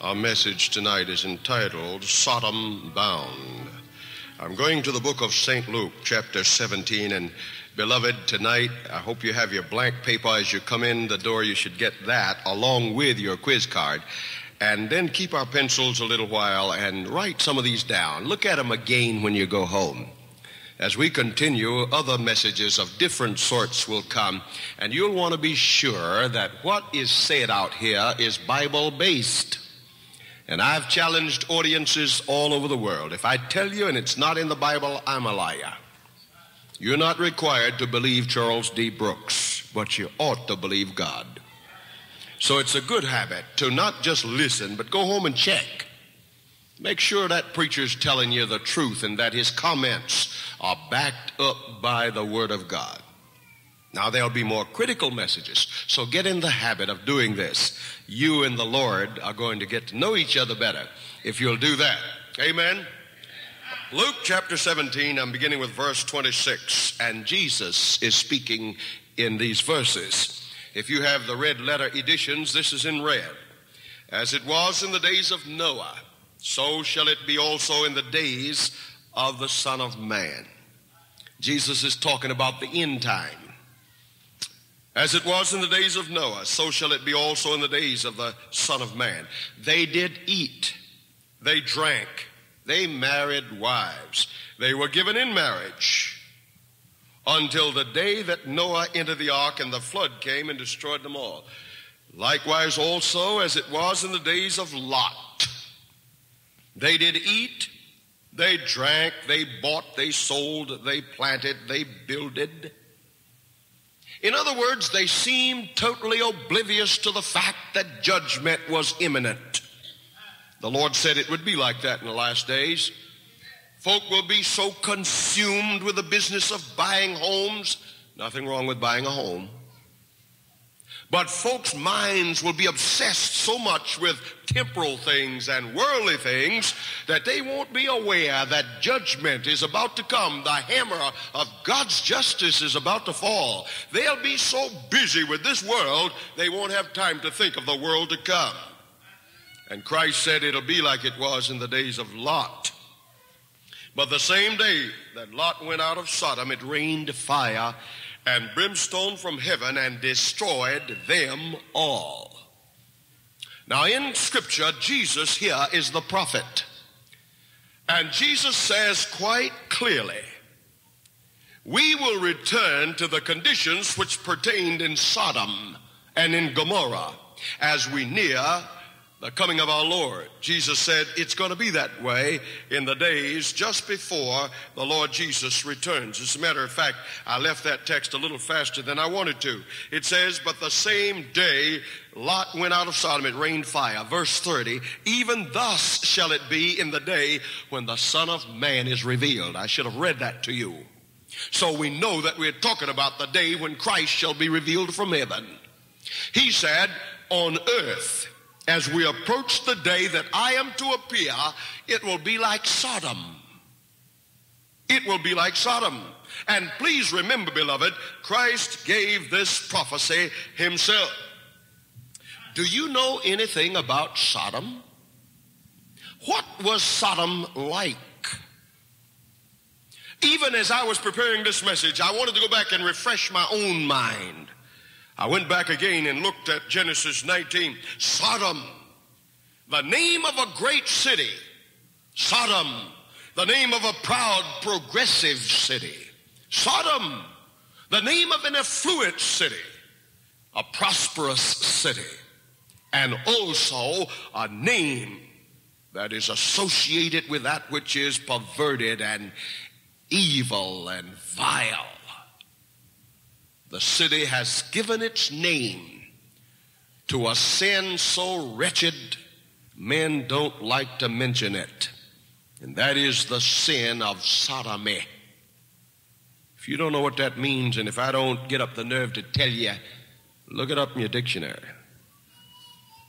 Our message tonight is entitled Sodom Bound. I'm going to the book of St. Luke, chapter 17, and beloved, tonight, I hope you have your blank paper as you come in the door. You should get that along with your quiz card. And then keep our pencils a little while and write some of these down. Look at them again when you go home. As we continue, other messages of different sorts will come, and you'll want to be sure that what is said out here is Bible based. And I've challenged audiences all over the world. If I tell you and it's not in the Bible, I'm a liar. You're not required to believe Charles D. Brooks, but you ought to believe God. So it's a good habit to not just listen, but go home and check. Make sure that preacher's telling you the truth and that his comments are backed up by the Word of God. Now, there'll be more critical messages, so get in the habit of doing this. You and the Lord are going to get to know each other better if you'll do that. Amen. Luke chapter 17, I'm beginning with verse 26, and Jesus is speaking in these verses. If you have the red letter editions, this is in red. As it was in the days of Noah, so shall it be also in the days of the Son of Man. Jesus is talking about the end time. As it was in the days of Noah, so shall it be also in the days of the Son of Man. They did eat, they drank, they married wives, they were given in marriage until the day that Noah entered the ark and the flood came and destroyed them all. Likewise, also, as it was in the days of Lot, they did eat, they drank, they bought, they sold, they planted, they builded. In other words, they seemed totally oblivious to the fact that judgment was imminent. The Lord said it would be like that in the last days. Folk will be so consumed with the business of buying homes. Nothing wrong with buying a home. But folks' minds will be obsessed so much with temporal things and worldly things that they won't be aware that judgment is about to come. The hammer of God's justice is about to fall. They'll be so busy with this world, they won't have time to think of the world to come. And Christ said it'll be like it was in the days of Lot. But the same day that Lot went out of Sodom, it rained fire and brimstone from heaven and destroyed them all. Now, in Scripture, Jesus here is the prophet. And Jesus says quite clearly, we will return to the conditions which pertained in Sodom and in Gomorrah as we near the coming of our Lord. Jesus said it's going to be that way in the days just before the Lord Jesus returns. As a matter of fact, I left that text a little faster than I wanted to. It says, But the same day Lot went out of Sodom, it rained fire. Verse 30, even thus shall it be in the day when the Son of Man is revealed. I should have read that to you. So we know that we're talking about the day when Christ shall be revealed from heaven. He said, on earth, as we approach the day that I am to appear, it will be like Sodom. It will be like Sodom. And please remember, beloved, Christ gave this prophecy himself. Do you know anything about Sodom? What was Sodom like? Even as I was preparing this message, I wanted to go back and refresh my own mind. I went back again and looked at Genesis 19. Sodom, the name of a great city. Sodom, the name of a proud, progressive city. Sodom, the name of an affluent city, a prosperous city, and also a name that is associated with that which is perverted and evil and vile. The city has given its name to a sin so wretched men don't like to mention it. And that is the sin of sodomy. If you don't know what that means, and if I don't get up the nerve to tell you, look it up in your dictionary.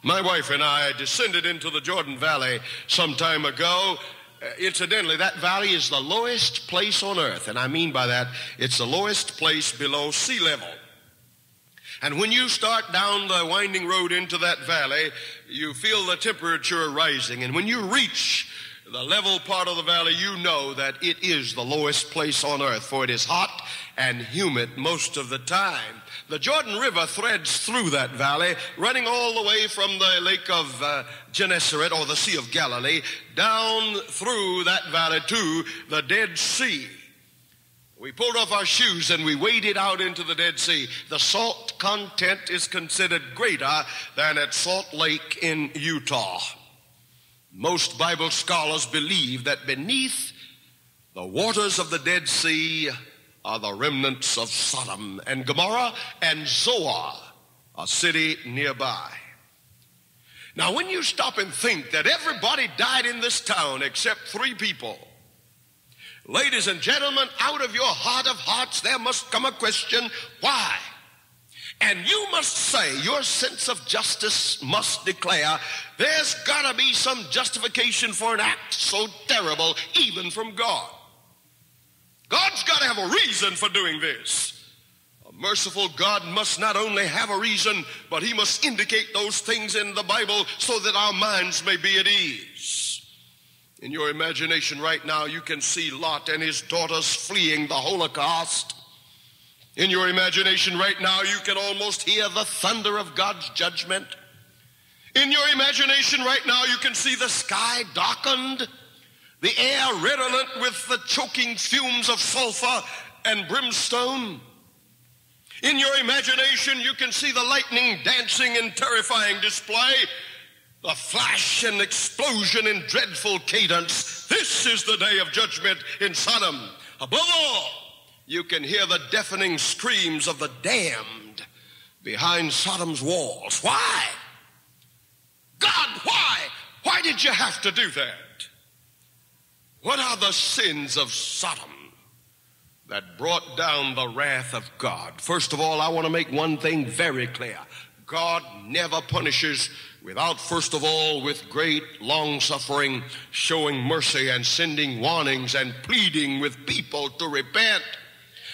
My wife and I descended into the Jordan Valley some time ago uh, incidentally, that valley is the lowest place on earth. And I mean by that, it's the lowest place below sea level. And when you start down the winding road into that valley, you feel the temperature rising. And when you reach the level part of the valley, you know that it is the lowest place on earth, for it is hot and humid most of the time. The Jordan River threads through that valley, running all the way from the Lake of uh, Gennesaret or the Sea of Galilee down through that valley to the Dead Sea. We pulled off our shoes and we waded out into the Dead Sea. The salt content is considered greater than at Salt Lake in Utah. Most Bible scholars believe that beneath the waters of the Dead Sea are the remnants of Sodom and Gomorrah and Zoar, a city nearby. Now, when you stop and think that everybody died in this town except three people, Ladies and gentlemen, out of your heart of hearts, there must come a question why? And you must say, your sense of justice must declare, there's got to be some justification for an act so terrible, even from God. God's got to have a reason for doing this. A merciful God must not only have a reason, but he must indicate those things in the Bible so that our minds may be at ease. In your imagination right now, you can see Lot and his daughters fleeing the Holocaust. In your imagination right now, you can almost hear the thunder of God's judgment. In your imagination right now, you can see the sky darkened, the air redolent with the choking fumes of sulfur and brimstone. In your imagination, you can see the lightning dancing in terrifying display the flash and explosion in dreadful cadence. This is the day of judgment in Sodom. Above all, you can hear the deafening screams of the damned behind Sodom's walls. Why? God, why? Why did you have to do that? What are the sins of Sodom that brought down the wrath of God? First of all, I want to make one thing very clear God never punishes without first of all with great long suffering showing mercy and sending warnings and pleading with people to repent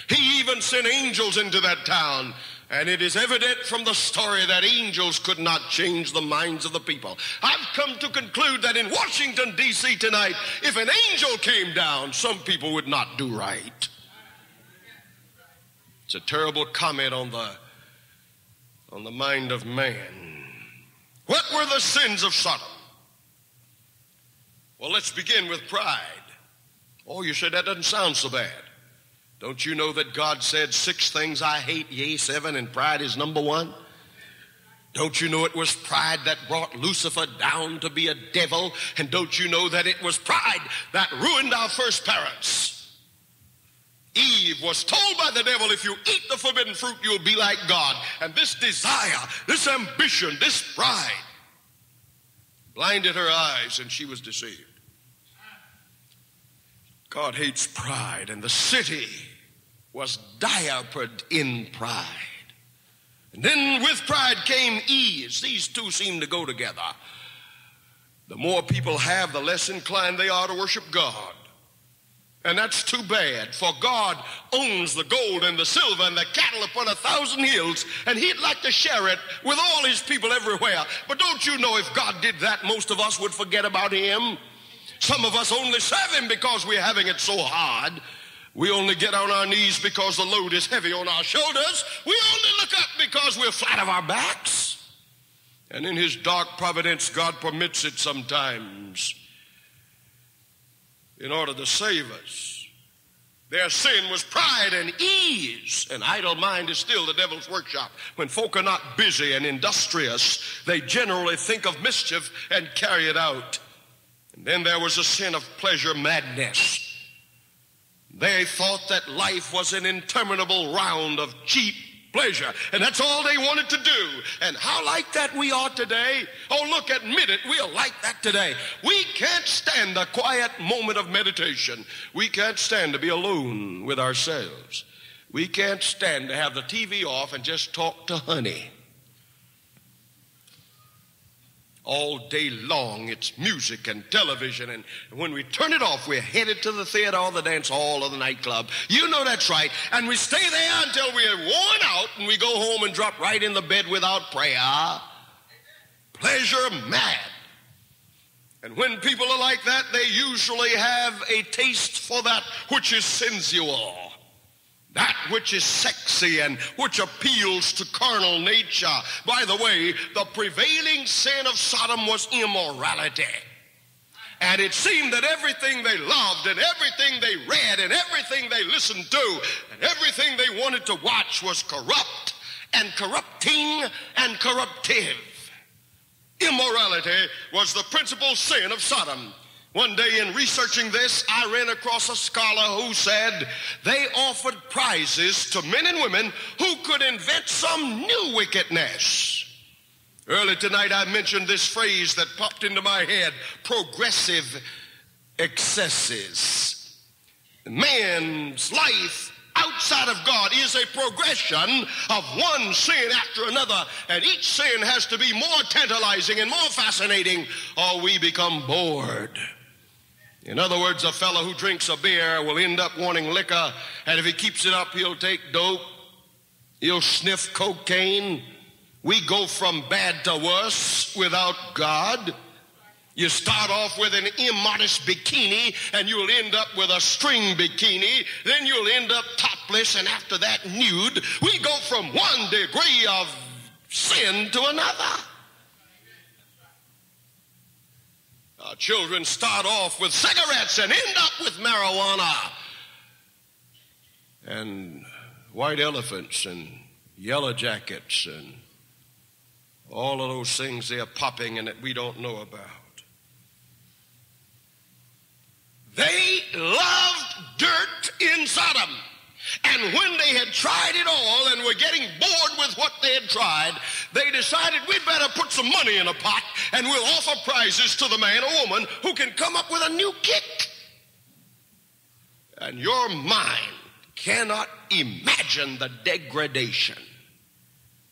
he even sent angels into that town and it is evident from the story that angels could not change the minds of the people. I've come to conclude that in Washington, D.C. tonight, if an angel came down, some people would not do right. It's a terrible comment on the, on the mind of man. What were the sins of Sodom? Well, let's begin with pride. Oh, you said that doesn't sound so bad. Don't you know that God said six things I hate, yea, seven, and pride is number one? Don't you know it was pride that brought Lucifer down to be a devil? And don't you know that it was pride that ruined our first parents? Eve was told by the devil, if you eat the forbidden fruit, you'll be like God. And this desire, this ambition, this pride blinded her eyes and she was deceived. God hates pride, and the city was diapered in pride. And then with pride came ease. These two seem to go together. The more people have, the less inclined they are to worship God. And that's too bad, for God owns the gold and the silver and the cattle upon a thousand hills, and He'd like to share it with all His people everywhere. But don't you know if God did that, most of us would forget about Him? Some of us only serve Him because we're having it so hard. We only get on our knees because the load is heavy on our shoulders. We only look up because we're flat of our backs. And in His dark providence, God permits it sometimes in order to save us. Their sin was pride and ease. An idle mind is still the devil's workshop. When folk are not busy and industrious, they generally think of mischief and carry it out. And then there was a sin of pleasure madness. They thought that life was an interminable round of cheap pleasure. And that's all they wanted to do. And how like that we are today? Oh, look, admit it, we are like that today. We can't stand a quiet moment of meditation. We can't stand to be alone with ourselves. We can't stand to have the TV off and just talk to honey. All day long. It's music and television. And when we turn it off, we're headed to the theater or the dance hall or the nightclub. You know that's right. And we stay there until we are worn out and we go home and drop right in the bed without prayer. Pleasure mad. And when people are like that, they usually have a taste for that which is sensual that which is sexy and which appeals to carnal nature. By the way, the prevailing sin of Sodom was immorality. And it seemed that everything they loved and everything they read and everything they listened to and everything they wanted to watch was corrupt and corrupting and corruptive. Immorality was the principal sin of Sodom. One day in researching this, I ran across a scholar who said they offered prizes to men and women who could invent some new wickedness. Early tonight, I mentioned this phrase that popped into my head progressive excesses. Man's life outside of God is a progression of one sin after another, and each sin has to be more tantalizing and more fascinating, or we become bored. In other words, a fellow who drinks a beer will end up wanting liquor, and if he keeps it up, he'll take dope, he'll sniff cocaine. We go from bad to worse without God. You start off with an immodest bikini, and you'll end up with a string bikini. Then you'll end up topless, and after that, nude. We go from one degree of sin to another. Our children start off with cigarettes and end up with marijuana and white elephants and yellow jackets and all of those things they're popping and that we don't know about. They loved dirt in Sodom. And when they had tried it all and were getting bored with what they had tried, they decided we'd better put some money in a pot and we'll offer prizes to the man or woman who can come up with a new kick. And your mind cannot imagine the degradation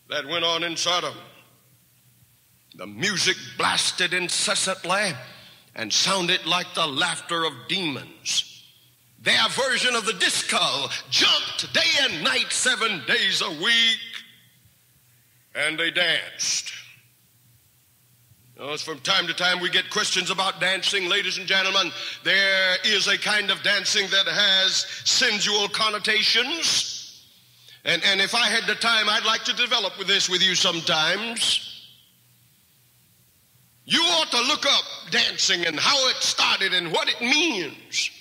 that went on in Sodom. The music blasted incessantly and sounded like the laughter of demons. Their version of the disco jumped day and night, seven days a week, and they danced. You from time to time we get questions about dancing, ladies and gentlemen. There is a kind of dancing that has sensual connotations. And, and if I had the time, I'd like to develop with this with you sometimes. You ought to look up dancing and how it started and what it means.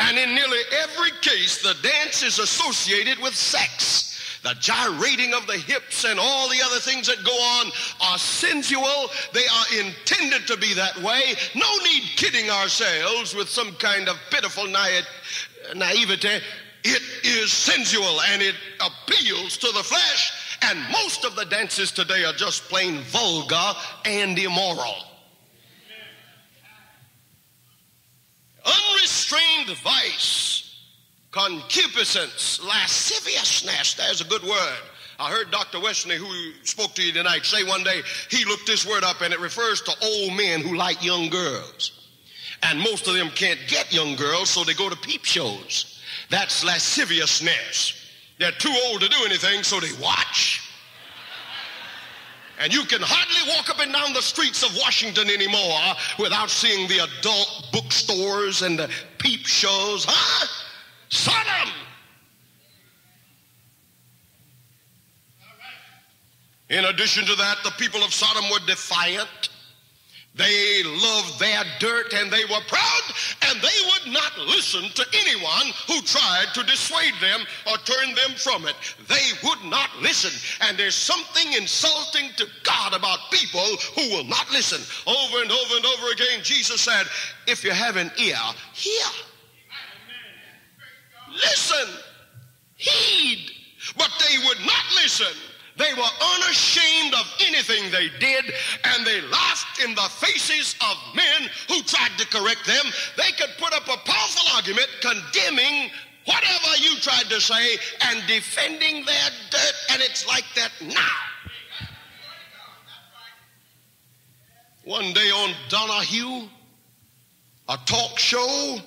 And in nearly every case, the dance is associated with sex. The gyrating of the hips and all the other things that go on are sensual. They are intended to be that way. No need kidding ourselves with some kind of pitiful na- naivety. It is sensual and it appeals to the flesh. And most of the dances today are just plain vulgar and immoral. Unrestrained vice, concupiscence, lasciviousness. There's a good word. I heard Dr. Wesley, who spoke to you tonight, say one day he looked this word up and it refers to old men who like young girls. And most of them can't get young girls, so they go to peep shows. That's lasciviousness. They're too old to do anything, so they watch. And you can hardly walk up and down the streets of Washington anymore without seeing the adult bookstores and the peep shows. Huh? Sodom! In addition to that, the people of Sodom were defiant. They loved their dirt and they were proud, and they would not listen to anyone who tried to dissuade them or turn them from it. They would not listen. And there's something insulting to God about people who will not listen. Over and over and over again, Jesus said, If you have an ear, hear. Listen, heed. But they would not listen. They were unashamed of anything they did, and they laughed in the faces of men who tried to correct them. They could put up a powerful argument condemning whatever you tried to say and defending their dirt, and it's like that now. One day on Donahue, a talk show,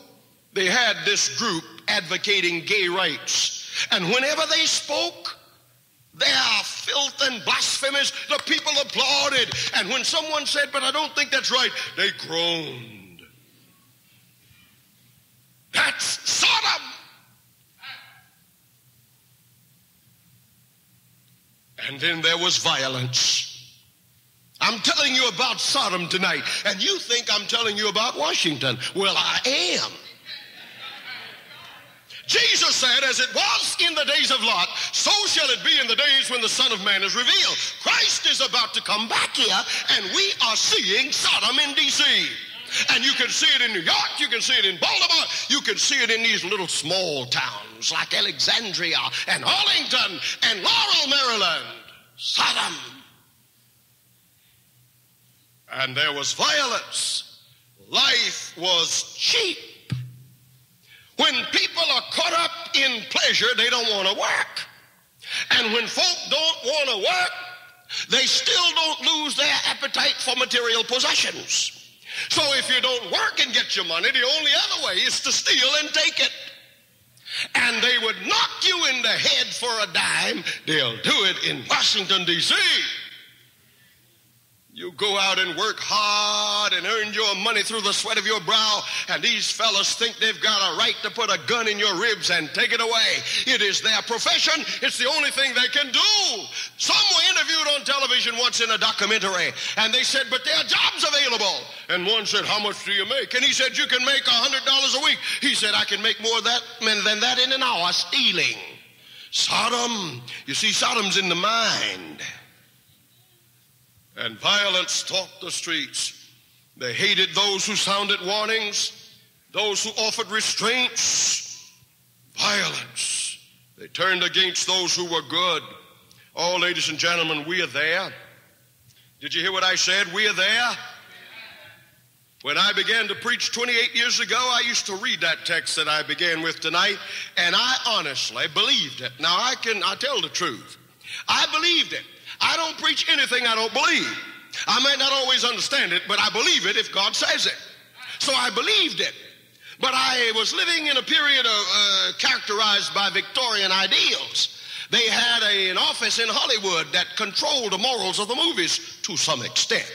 they had this group advocating gay rights. And whenever they spoke, they are filth and blasphemous. The people applauded. And when someone said, but I don't think that's right, they groaned. That's Sodom. And then there was violence. I'm telling you about Sodom tonight, and you think I'm telling you about Washington. Well, I am. Jesus said, as it was in the days of Lot, so shall it be in the days when the Son of Man is revealed. Christ is about to come back here, and we are seeing Sodom in D.C. And you can see it in New York, you can see it in Baltimore, you can see it in these little small towns like Alexandria and Arlington and Laurel, Maryland. Sodom. And there was violence. Life was cheap. When people are caught up in pleasure, they don't want to work. And when folk don't want to work, they still don't lose their appetite for material possessions. So if you don't work and get your money, the only other way is to steal and take it. And they would knock you in the head for a dime. They'll do it in Washington, D.C. You go out and work hard and earn your money through the sweat of your brow, and these fellas think they've got a right to put a gun in your ribs and take it away. It is their profession. It's the only thing they can do. Some were interviewed on television once in a documentary, and they said, but there are jobs available. And one said, how much do you make? And he said, you can make a $100 a week. He said, I can make more that, than that in an hour stealing. Sodom, you see, Sodom's in the mind and violence stalked the streets. They hated those who sounded warnings, those who offered restraints, violence. They turned against those who were good. Oh, ladies and gentlemen, we are there. Did you hear what I said? We are there. When I began to preach 28 years ago, I used to read that text that I began with tonight, and I honestly believed it. Now, I can I tell the truth. I believed it. I don't preach anything I don't believe. I might not always understand it, but I believe it if God says it. So I believed it. But I was living in a period of, uh, characterized by Victorian ideals. They had a, an office in Hollywood that controlled the morals of the movies to some extent.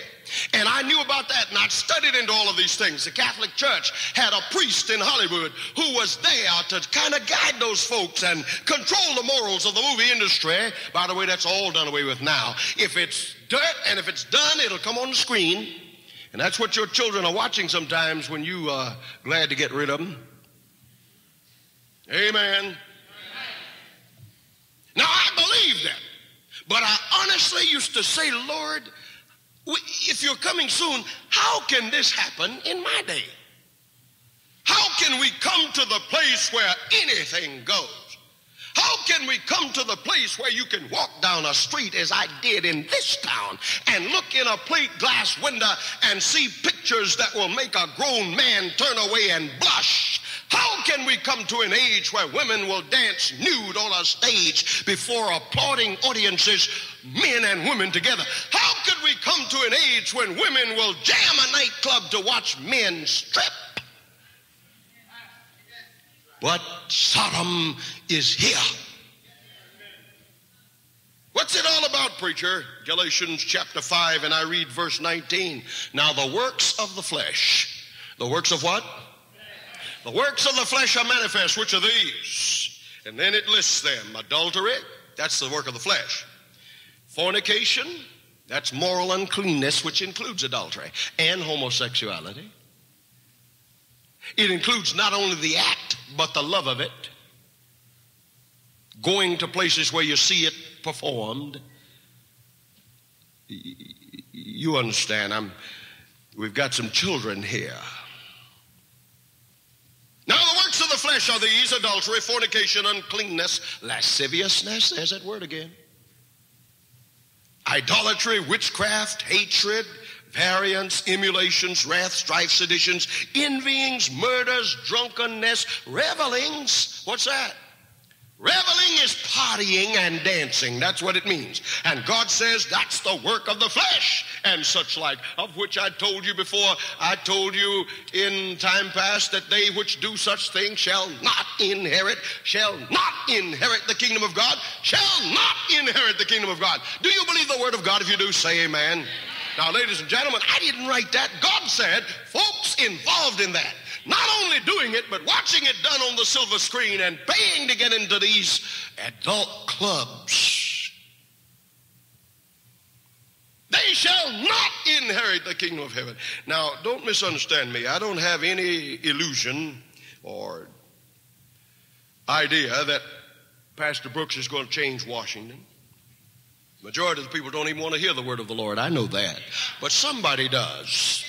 And I knew about that and I'd studied into all of these things. The Catholic Church had a priest in Hollywood who was there to kind of guide those folks and control the morals of the movie industry. By the way, that's all done away with now. If it's dirt and if it's done, it'll come on the screen. And that's what your children are watching sometimes when you are glad to get rid of them. Amen. Now, I believe that. But I honestly used to say, Lord, if you're coming soon, how can this happen in my day? How can we come to the place where anything goes? How can we come to the place where you can walk down a street as I did in this town and look in a plate glass window and see pictures that will make a grown man turn away and blush? How can we come to an age where women will dance nude on a stage before applauding audiences, men and women together? How come to an age when women will jam a nightclub to watch men strip? But Sodom is here. What's it all about, preacher? Galatians chapter 5, and I read verse 19. Now, the works of the flesh. The works of what? The works of the flesh are manifest, which are these. And then it lists them adultery, that's the work of the flesh. Fornication, that's moral uncleanness, which includes adultery and homosexuality. It includes not only the act, but the love of it. Going to places where you see it performed. You understand, I'm, we've got some children here. Now, the works of the flesh are these adultery, fornication, uncleanness, lasciviousness, there's that word again, idolatry, witchcraft, hatred, variance, emulations, wrath, strife, seditions, envyings, murders, drunkenness, revelings. What's that? Reveling is partying and dancing. That's what it means. And God says that's the work of the flesh and such like, of which I told you before. I told you in time past that they which do such things shall not inherit, shall not inherit the kingdom of God, shall not inherit the kingdom of God. Do you believe the word of God? If you do, say amen. Now, ladies and gentlemen, I didn't write that. God said folks involved in that not only doing it, but watching it done on the silver screen and paying to get into these adult clubs. They shall not inherit the kingdom of heaven. Now, don't misunderstand me. I don't have any illusion or idea that Pastor Brooks is going to change Washington. Majority of the people don't even want to hear the word of the Lord. I know that. But somebody does.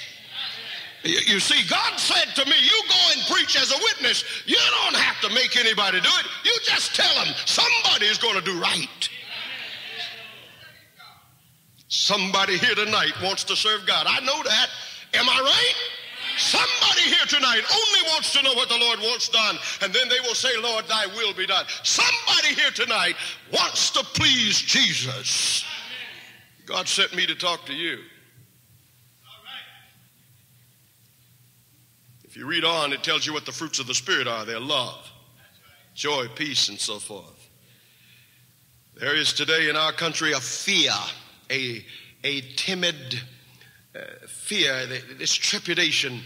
You see, God said to me, you go and preach as a witness. You don't have to make anybody do it. You just tell them somebody is going to do right. Somebody here tonight wants to serve God. I know that. Am I right? Somebody here tonight only wants to know what the Lord wants done, and then they will say, Lord, thy will be done. Somebody here tonight wants to please Jesus. God sent me to talk to you. You read on, it tells you what the fruits of the Spirit are they're love, joy, peace, and so forth. There is today in our country a fear, a, a timid uh, fear, this trepidation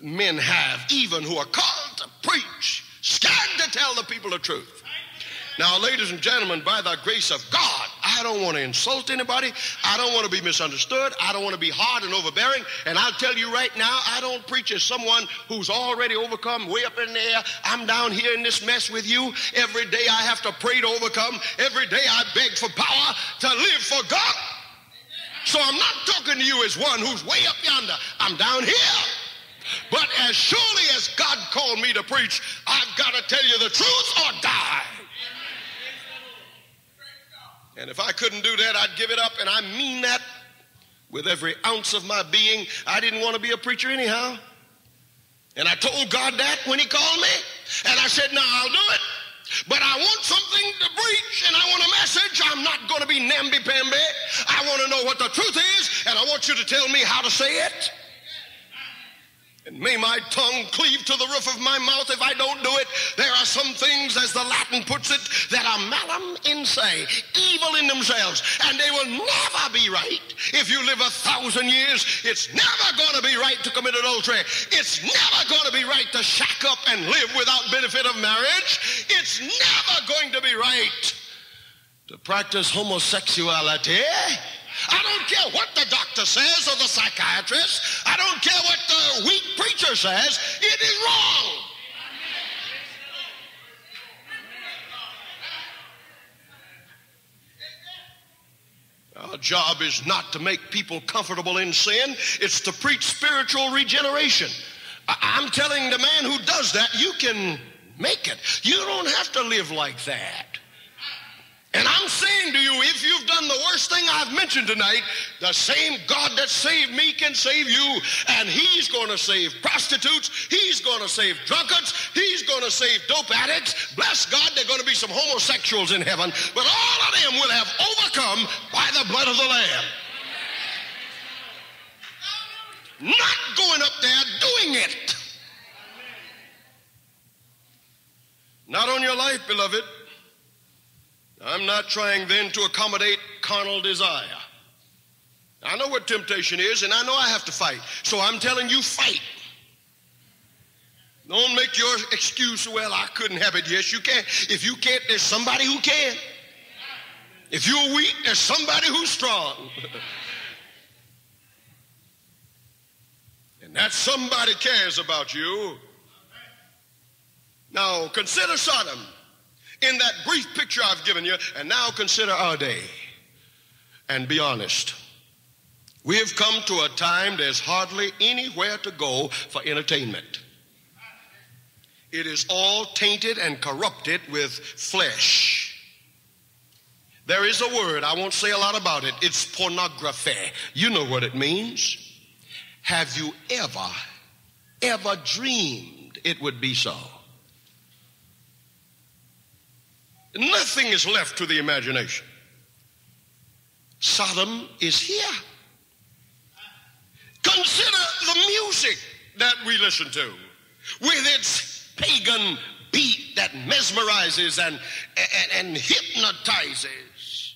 men have, even who are called to preach, scared to tell the people the truth. Now, ladies and gentlemen, by the grace of God, I don't want to insult anybody. I don't want to be misunderstood. I don't want to be hard and overbearing. And I'll tell you right now, I don't preach as someone who's already overcome way up in the air. I'm down here in this mess with you. Every day I have to pray to overcome. Every day I beg for power to live for God. So I'm not talking to you as one who's way up yonder. I'm down here. But as surely as God called me to preach, I've got to tell you the truth or die. And if I couldn't do that, I'd give it up. And I mean that with every ounce of my being. I didn't want to be a preacher anyhow. And I told God that when He called me. And I said, No, I'll do it. But I want something to preach and I want a message. I'm not going to be namby pamby. I want to know what the truth is and I want you to tell me how to say it. And may my tongue cleave to the roof of my mouth if I don't do it. There are some things, as the Latin puts it, that are malum in se, evil in themselves, and they will never be right. If you live a thousand years, it's never going to be right to commit adultery. It's never going to be right to shack up and live without benefit of marriage. It's never going to be right to practice homosexuality. I don't care what the doctor says or the psychiatrist. I don't care what the weak preacher says. It is wrong. Our job is not to make people comfortable in sin, it's to preach spiritual regeneration. I'm telling the man who does that, you can make it. You don't have to live like that. And I'm saying to you, if you've done the worst thing I've mentioned tonight, the same God that saved me can save you. And He's going to save prostitutes. He's going to save drunkards. He's going to save dope addicts. Bless God, there are going to be some homosexuals in heaven. But all of them will have overcome by the blood of the Lamb. Not going up there doing it. Not on your life, beloved. I'm not trying then to accommodate carnal desire. I know what temptation is, and I know I have to fight. So I'm telling you, fight. Don't make your excuse, well, I couldn't have it. Yes, you can. If you can't, there's somebody who can. If you're weak, there's somebody who's strong. and that somebody cares about you. Now, consider Sodom in that brief picture I've given you, and now consider our day and be honest. We have come to a time there's hardly anywhere to go for entertainment. It is all tainted and corrupted with flesh. There is a word, I won't say a lot about it. It's pornography. You know what it means. Have you ever, ever dreamed it would be so? Nothing is left to the imagination. Sodom is here. Consider the music that we listen to with its pagan beat that mesmerizes and, and, and hypnotizes.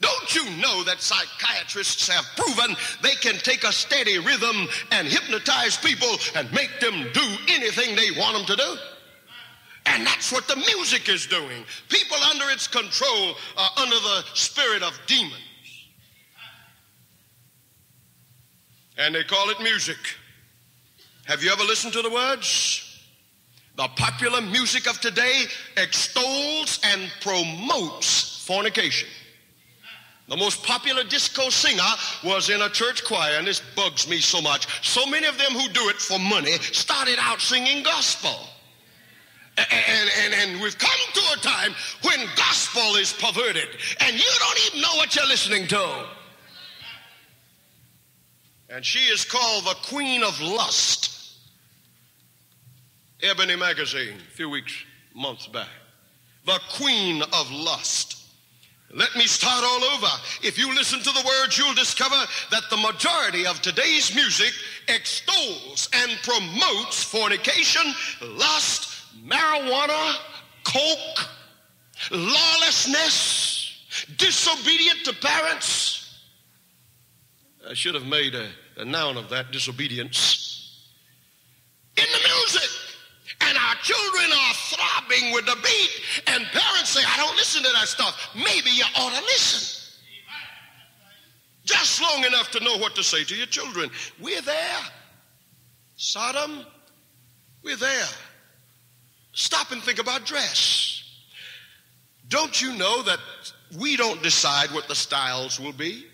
Don't you know that psychiatrists have proven they can take a steady rhythm and hypnotize people and make them do anything they want them to do? And that's what the music is doing. People under its control are under the spirit of demons. And they call it music. Have you ever listened to the words? The popular music of today extols and promotes fornication. The most popular disco singer was in a church choir, and this bugs me so much. So many of them who do it for money started out singing gospel. And, and, and, we've come to a time when gospel is perverted, and you don't even know what you're listening to. And she is called the Queen of Lust. Ebony Magazine, a few weeks, months back. The Queen of Lust. Let me start all over. If you listen to the words, you'll discover that the majority of today's music extols and promotes fornication, lust, marijuana, coke, lawlessness, disobedient to parents. I should have made a, a noun of that, disobedience. In the music and our children are throbbing with the beat, and parents say, I don't listen to that stuff. Maybe you ought to listen. Just long enough to know what to say to your children. We're there. Sodom, we're there. Stop and think about dress. Don't you know that we don't decide what the styles will be?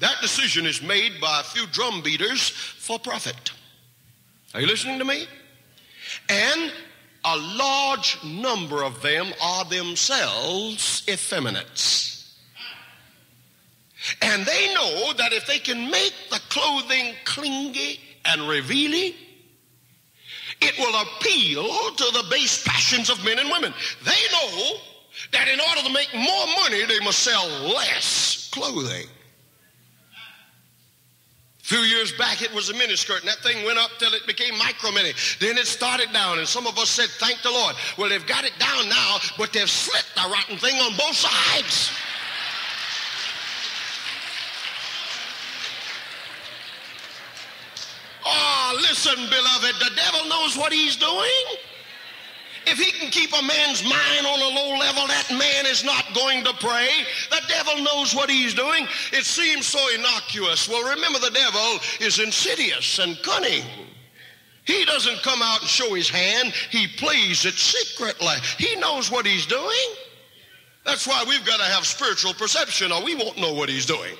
That decision is made by a few drum beaters for profit. Are you listening to me? And a large number of them are themselves effeminates. And they know that if they can make the clothing clingy and revealing, it will appeal to the base passions of men and women. They know that in order to make more money, they must sell less clothing. A few years back, it was a miniskirt, and that thing went up till it became micro mini. Then it started down, and some of us said, Thank the Lord. Well, they've got it down now, but they've slit the rotten thing on both sides. Oh, listen, beloved, the devil knows what he's doing. If he can keep a man's mind on a low level, that man is not going to pray. The devil knows what he's doing. It seems so innocuous. Well, remember, the devil is insidious and cunning. He doesn't come out and show his hand, he plays it secretly. He knows what he's doing. That's why we've got to have spiritual perception, or we won't know what he's doing.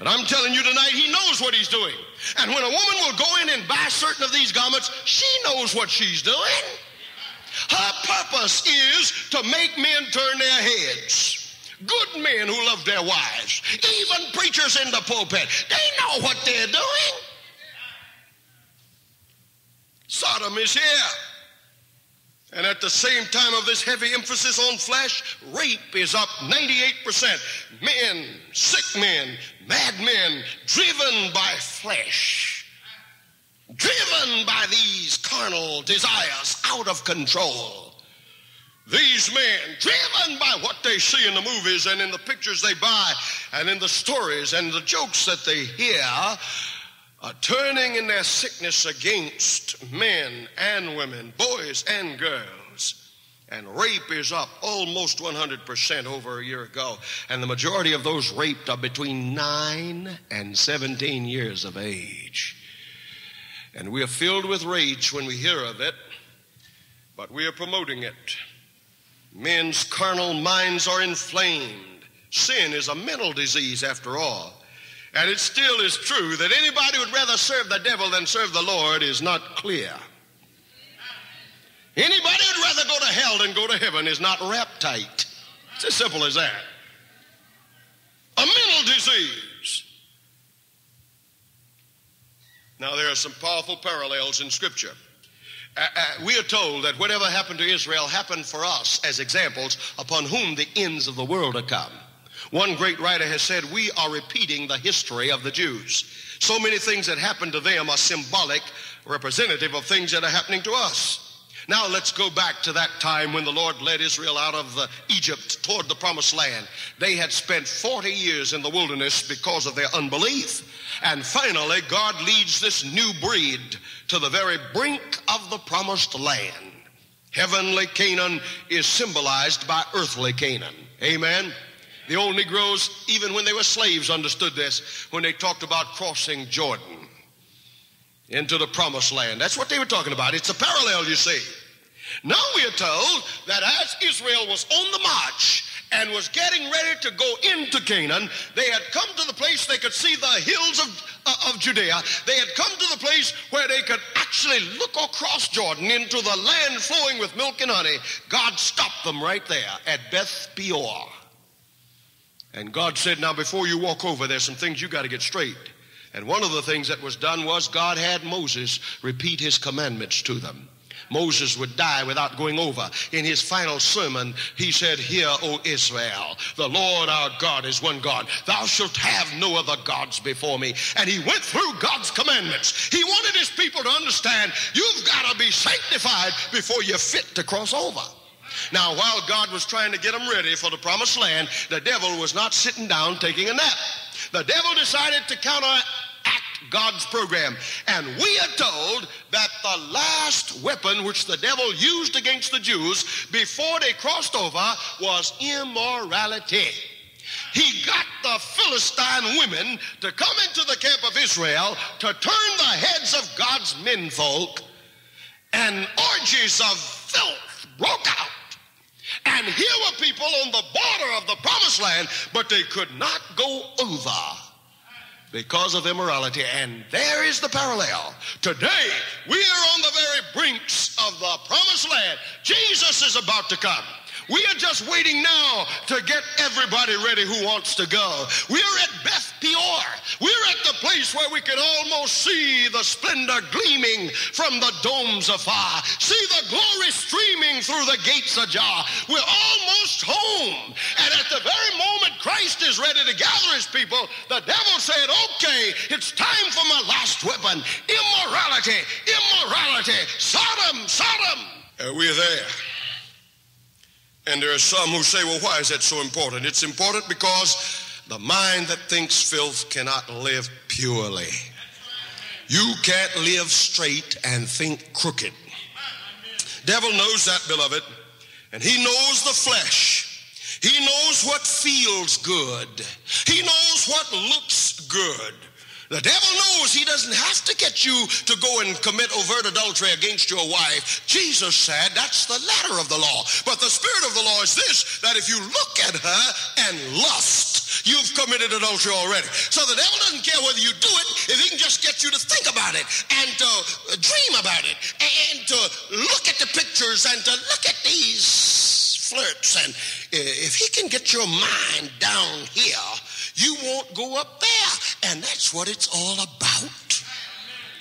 But I'm telling you tonight, he knows what he's doing. And when a woman will go in and buy certain of these garments, she knows what she's doing. Her purpose is to make men turn their heads. Good men who love their wives, even preachers in the pulpit, they know what they're doing. Sodom is here. And at the same time of this heavy emphasis on flesh, rape is up 98%. Men, sick men, mad men, driven by flesh driven by these carnal desires out of control. These men, driven by what they see in the movies and in the pictures they buy and in the stories and the jokes that they hear, are turning in their sickness against men and women, boys and girls. And rape is up almost 100% over a year ago. And the majority of those raped are between 9 and 17 years of age. And we are filled with rage when we hear of it, but we are promoting it. Men's carnal minds are inflamed. Sin is a mental disease, after all. And it still is true that anybody would rather serve the devil than serve the Lord is not clear. Anybody would rather go to hell than go to heaven is not raptite. It's as simple as that. A mental disease. Now, there are some powerful parallels in Scripture. Uh, uh, we are told that whatever happened to Israel happened for us as examples upon whom the ends of the world are come. One great writer has said, We are repeating the history of the Jews. So many things that happened to them are symbolic, representative of things that are happening to us. Now let's go back to that time when the Lord led Israel out of uh, Egypt toward the promised land. They had spent 40 years in the wilderness because of their unbelief. And finally, God leads this new breed to the very brink of the promised land. Heavenly Canaan is symbolized by earthly Canaan. Amen. The old Negroes, even when they were slaves, understood this when they talked about crossing Jordan into the promised land. That's what they were talking about. It's a parallel, you see. Now we are told that as Israel was on the march and was getting ready to go into Canaan, they had come to the place they could see the hills of, uh, of Judea. They had come to the place where they could actually look across Jordan into the land flowing with milk and honey. God stopped them right there at Beth Peor. And God said, Now, before you walk over, there's some things you got to get straight. And one of the things that was done was God had Moses repeat his commandments to them. Moses would die without going over. In his final sermon, he said, Hear, O Israel, the Lord our God is one God. Thou shalt have no other gods before me. And he went through God's commandments. He wanted his people to understand you've got to be sanctified before you're fit to cross over. Now, while God was trying to get them ready for the promised land, the devil was not sitting down taking a nap. The devil decided to counteract God's program. And we are told that the last weapon which the devil used against the Jews before they crossed over was immorality. He got the Philistine women to come into the camp of Israel to turn the heads of God's menfolk, and orgies of filth broke out. And here were people on the border of the promised land, but they could not go over because of immorality. And there is the parallel. Today, we are on the very brinks of the promised land. Jesus is about to come. We are just waiting now to get everybody ready who wants to go. We're at Beth Peor. We're at the place where we can almost see the splendor gleaming from the domes afar, see the glory streaming through the gates ajar. We're almost home. And at the very moment Christ is ready to gather his people, the devil said, Okay, it's time for my last weapon immorality, immorality, Sodom, Sodom. Uh, we're there. And there are some who say, well, why is that so important? It's important because the mind that thinks filth cannot live purely. You can't live straight and think crooked. Devil knows that, beloved, and he knows the flesh. He knows what feels good. He knows what looks good. The devil knows he doesn't have to get you to go and commit overt adultery against your wife. Jesus said that's the letter of the law. But the spirit of the law is this that if you look at her and lust, you've committed adultery already. So the devil doesn't care whether you do it if he can just get you to think about it and to dream about it and to look at the pictures and to look at these flirts. And eh, if he can get your mind down here, you won't go up there. And that's what it's all about.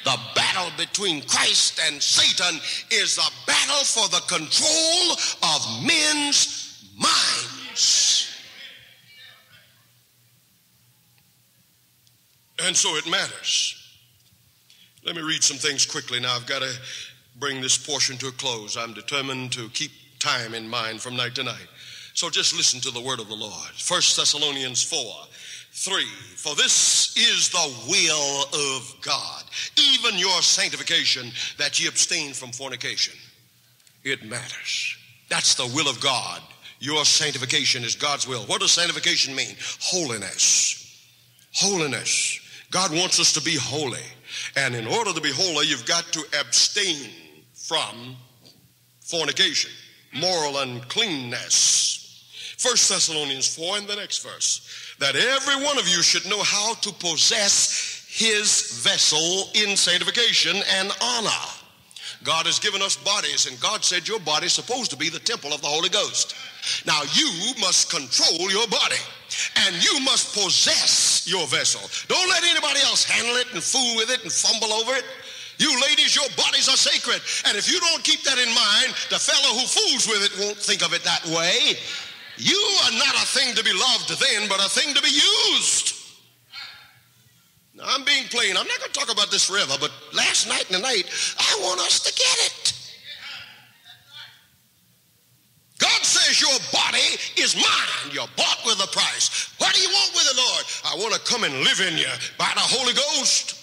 The battle between Christ and Satan is a battle for the control of men's minds. And so it matters. Let me read some things quickly now. I've got to bring this portion to a close. I'm determined to keep time in mind from night to night. So just listen to the word of the Lord. 1 Thessalonians 4 3. For this is the will of God, even your sanctification, that ye abstain from fornication. It matters. That's the will of God. Your sanctification is God's will. What does sanctification mean? Holiness. Holiness. God wants us to be holy. And in order to be holy, you've got to abstain from fornication, moral uncleanness. 1 Thessalonians 4 in the next verse that every one of you should know how to possess his vessel in sanctification and honor. God has given us bodies, and God said your body is supposed to be the temple of the Holy Ghost. Now you must control your body, and you must possess your vessel. Don't let anybody else handle it and fool with it and fumble over it. You ladies, your bodies are sacred. And if you don't keep that in mind, the fellow who fools with it won't think of it that way. You are not a thing to be loved then, but a thing to be used. Now, I'm being plain. I'm not going to talk about this forever, but last night and tonight, I want us to get it. God says your body is mine. You're bought with a price. What do you want with the Lord? I want to come and live in you by the Holy Ghost.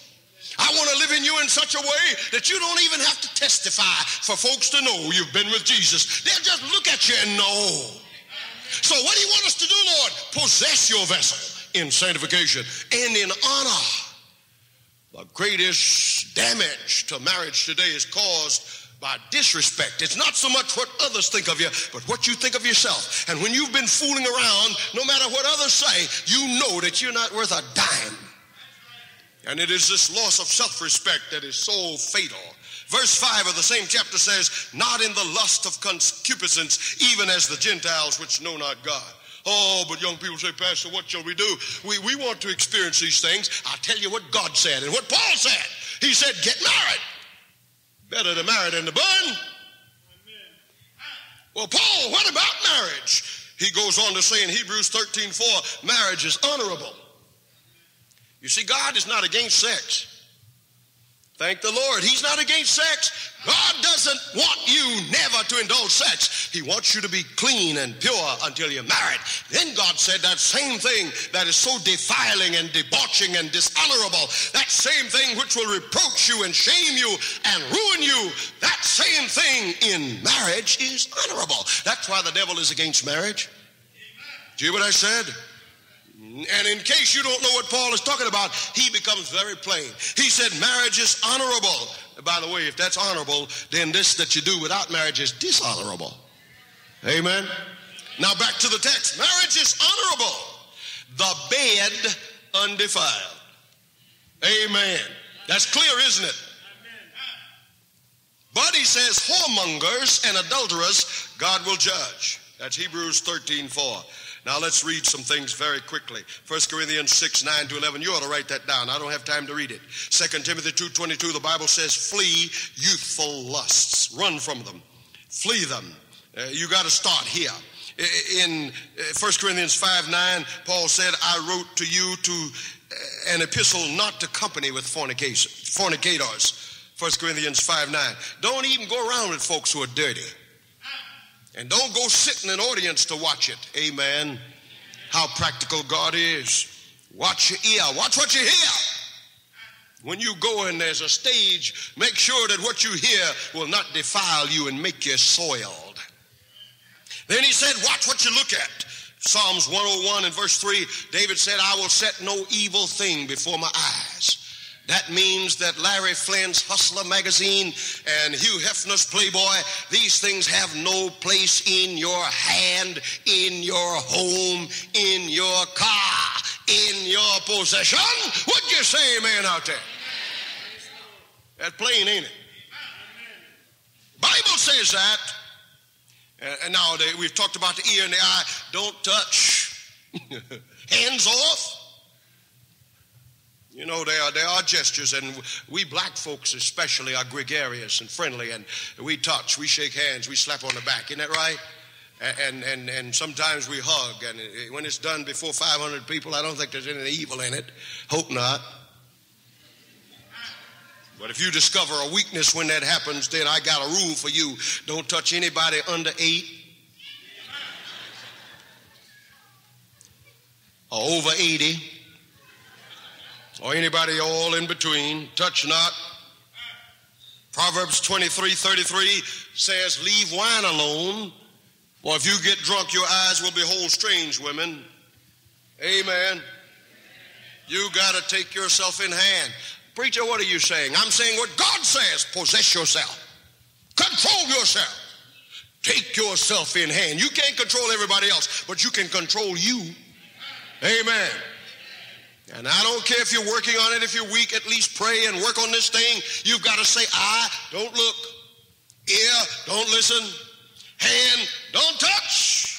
I want to live in you in such a way that you don't even have to testify for folks to know you've been with Jesus. They'll just look at you and know. So, what do you want us to do, Lord? Possess your vessel in sanctification and in honor. The greatest damage to marriage today is caused by disrespect. It's not so much what others think of you, but what you think of yourself. And when you've been fooling around, no matter what others say, you know that you're not worth a dime. And it is this loss of self respect that is so fatal. Verse 5 of the same chapter says, Not in the lust of concupiscence, even as the Gentiles which know not God. Oh, but young people say, Pastor, what shall we do? We, we want to experience these things. I'll tell you what God said and what Paul said. He said, Get married. Better to marry than to burn. Well, Paul, what about marriage? He goes on to say in Hebrews 13 4, marriage is honorable. You see, God is not against sex. Thank the Lord. He's not against sex. God doesn't want you never to indulge sex. He wants you to be clean and pure until you're married. Then God said that same thing that is so defiling and debauching and dishonorable, that same thing which will reproach you and shame you and ruin you, that same thing in marriage is honorable. That's why the devil is against marriage. Do you hear what I said? And in case you don't know what Paul is talking about, he becomes very plain. He said, Marriage is honorable. By the way, if that's honorable, then this that you do without marriage is dishonorable. Amen. Now back to the text. Marriage is honorable, the bed undefiled. Amen. That's clear, isn't it? But he says, whoremongers and adulterers, God will judge. That's Hebrews 13 4. Now let's read some things very quickly. 1 Corinthians 6, 9 to 11. You ought to write that down. I don't have time to read it. 2 Timothy 2, 22, the Bible says, flee youthful lusts. Run from them. Flee them. Uh, you got to start here. In 1 uh, Corinthians 5, 9, Paul said, I wrote to you to uh, an epistle not to company with fornicators. 1 Corinthians 5, 9. Don't even go around with folks who are dirty. And don't go sit in an audience to watch it. Amen. How practical God is. Watch your ear. Watch what you hear. When you go and there's a stage, make sure that what you hear will not defile you and make you soiled. Then he said, Watch what you look at. Psalms 101 and verse 3, David said, I will set no evil thing before my eyes. That means that Larry Flynt's Hustler magazine and Hugh Hefner's Playboy, these things have no place in your hand, in your home, in your car, in your possession. Would you say amen out there? That's plain, ain't it? Bible says that. And nowadays we've talked about the ear and the eye. Don't touch. Hands off. You know, there are, there are gestures, and we black folks especially are gregarious and friendly, and we touch, we shake hands, we slap on the back. Isn't that right? And, and, and sometimes we hug, and eh, when it's done before 500 people, I don't think there's any evil in it. Hope not. But if you discover a weakness when that happens, then I got a rule for you. Don't touch anybody under eight or over 80 or anybody all in between. Touch not. Proverbs 23 33 says, Leave wine alone, or if you get drunk, your eyes will behold strange women. Amen. You got to take yourself in hand. Preacher, what are you saying? I'm saying what God says possess yourself, control yourself, take yourself in hand. You can't control everybody else, but you can control you. Amen. And I don't care if you're working on it, if you're weak, at least pray and work on this thing. You've got to say, eye, don't look. Ear, don't listen. Hand, don't touch.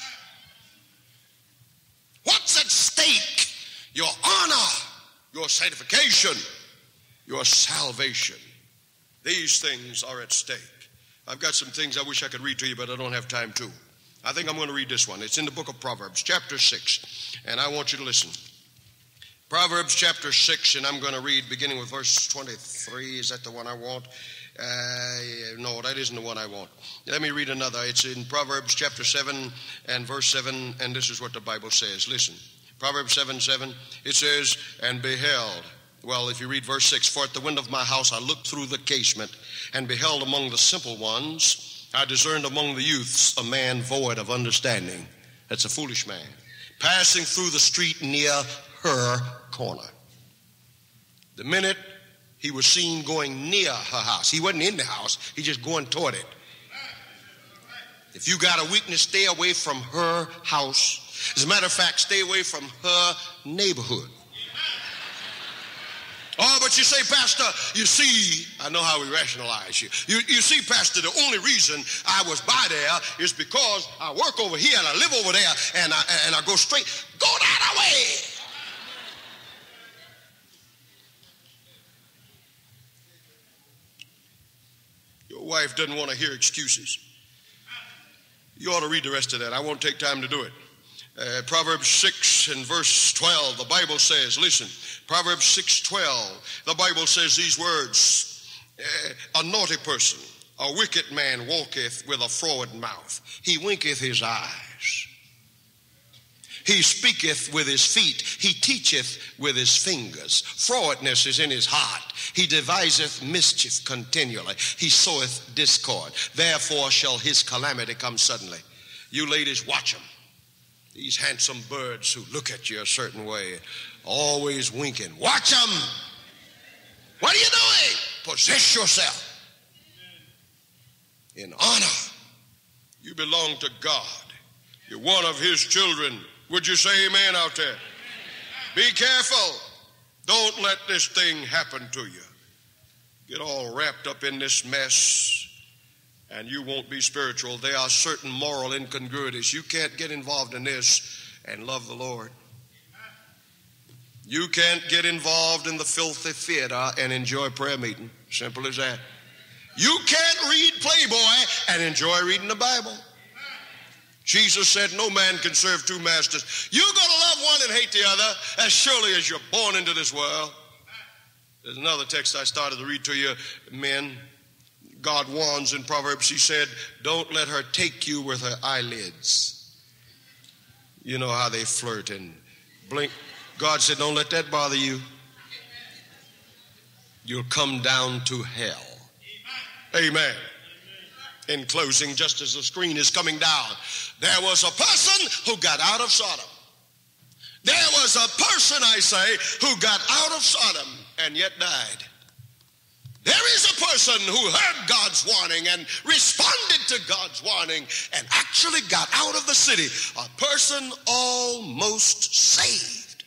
What's at stake? Your honor, your sanctification, your salvation. These things are at stake. I've got some things I wish I could read to you, but I don't have time to. I think I'm going to read this one. It's in the book of Proverbs, chapter 6, and I want you to listen. Proverbs chapter 6, and I'm going to read beginning with verse 23. Is that the one I want? Uh, no, that isn't the one I want. Let me read another. It's in Proverbs chapter 7 and verse 7, and this is what the Bible says. Listen. Proverbs 7 7, it says, And beheld, well, if you read verse 6, For at the window of my house I looked through the casement, and beheld among the simple ones, I discerned among the youths a man void of understanding. That's a foolish man, passing through the street near her corner. The minute he was seen going near her house, he wasn't in the house, he just going toward it. If you got a weakness, stay away from her house. As a matter of fact, stay away from her neighborhood. Oh, but you say, Pastor, you see, I know how we rationalize you. You, you see, Pastor, the only reason I was by there is because I work over here and I live over there and I, and I go straight. Go that way. Wife doesn't want to hear excuses. You ought to read the rest of that. I won't take time to do it. Uh, Proverbs 6 and verse 12, the Bible says, listen, Proverbs 6 12, the Bible says these words uh, A naughty person, a wicked man walketh with a froward mouth, he winketh his eyes. He speaketh with his feet. He teacheth with his fingers. Frowardness is in his heart. He deviseth mischief continually. He soweth discord. Therefore shall his calamity come suddenly. You ladies, watch him. These handsome birds who look at you a certain way, always winking. Watch them. What are you doing? Possess yourself in honor. You belong to God. You're one of His children. Would you say amen out there? Be careful. Don't let this thing happen to you. Get all wrapped up in this mess and you won't be spiritual. There are certain moral incongruities. You can't get involved in this and love the Lord. You can't get involved in the filthy theater and enjoy prayer meeting. Simple as that. You can't read Playboy and enjoy reading the Bible. Jesus said, No man can serve two masters. You're going to love one and hate the other as surely as you're born into this world. There's another text I started to read to you, men. God warns in Proverbs, He said, Don't let her take you with her eyelids. You know how they flirt and blink. God said, Don't let that bother you. You'll come down to hell. Amen. In closing, just as the screen is coming down, there was a person who got out of Sodom. There was a person, I say, who got out of Sodom and yet died. There is a person who heard God's warning and responded to God's warning and actually got out of the city. A person almost saved.